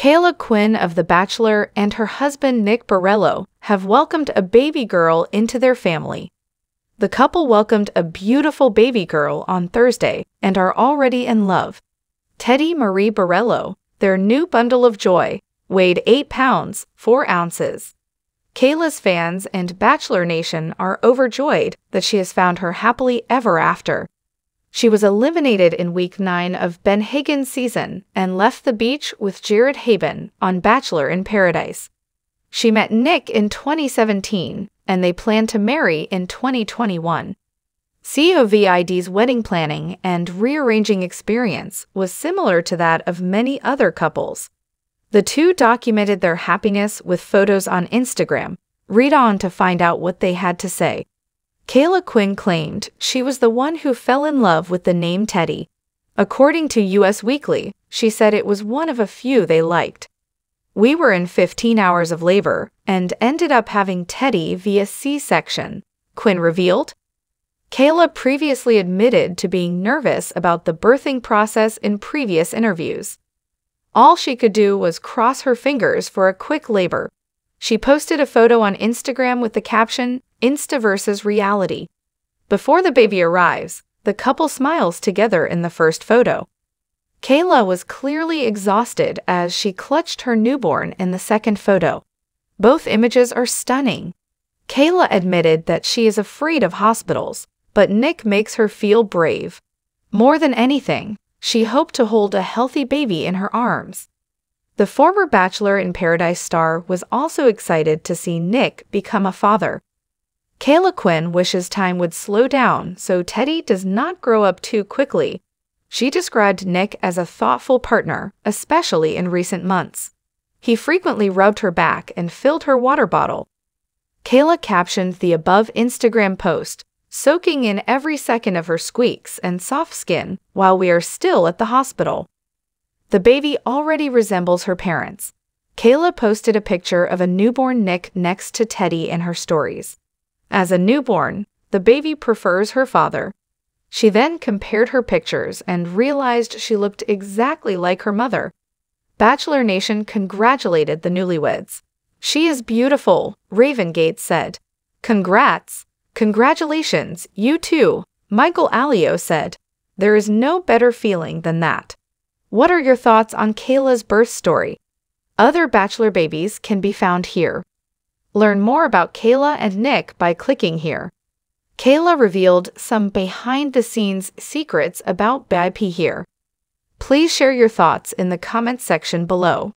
Caila Quinn of The Bachelor and her husband Nick Burrello have welcomed a baby girl into their family. The couple welcomed a beautiful baby girl on Thursday and are already in love. Teddy Marie Burrello, their new bundle of joy, weighed 8 pounds, 4 ounces. Caila's fans and Bachelor Nation are overjoyed that she has found her happily ever after. She was eliminated in week 9 of Ben Higgins' season and left the beach with Jared Haibon on Bachelor in Paradise. She met Nick in 2017 and they plan to marry in 2021. COVID's wedding planning and rearranging experience was similar to that of many other couples. The two documented their happiness with photos on Instagram. Read on to find out what they had to say. Caila Quinn claimed she was the one who fell in love with the name Teddy. According to US Weekly, she said it was one of a few they liked. We were in 15 hours of labor and ended up having Teddy via C section, Quinn revealed. Caila previously admitted to being nervous about the birthing process in previous interviews. All she could do was cross her fingers for a quick labor. She posted a photo on Instagram with the caption, Insta versus reality. Before the baby arrives, the couple smiles together in the first photo. Caila was clearly exhausted as she clutched her newborn in the second photo. Both images are stunning. Caila admitted that she is afraid of hospitals, but Nick makes her feel brave. More than anything, she hoped to hold a healthy baby in her arms. The former Bachelor in Paradise star was also excited to see Nick become a father. Caila Quinn wishes time would slow down so Teddy does not grow up too quickly. She described Nick as a thoughtful partner, especially in recent months. He frequently rubbed her back and filled her water bottle. Caila captioned the above Instagram post, soaking in every second of her squeaks and soft skin while we are still at the hospital. The baby already resembles her parents. Caila posted a picture of a newborn Nick next to Teddy in her stories. As a newborn, the baby prefers her father. She then compared her pictures and realized she looked exactly like her mother. Bachelor Nation congratulated the newlyweds. She is beautiful, Raven Gates said. Congrats! Congratulations, you too, Michael Allio said. There is no better feeling than that. What are your thoughts on Caila's birth story? Other Bachelor babies can be found here. Learn more about Caila and Nick by clicking here. Caila revealed some behind the scenes secrets about BIP here. Please share your thoughts in the comments section below.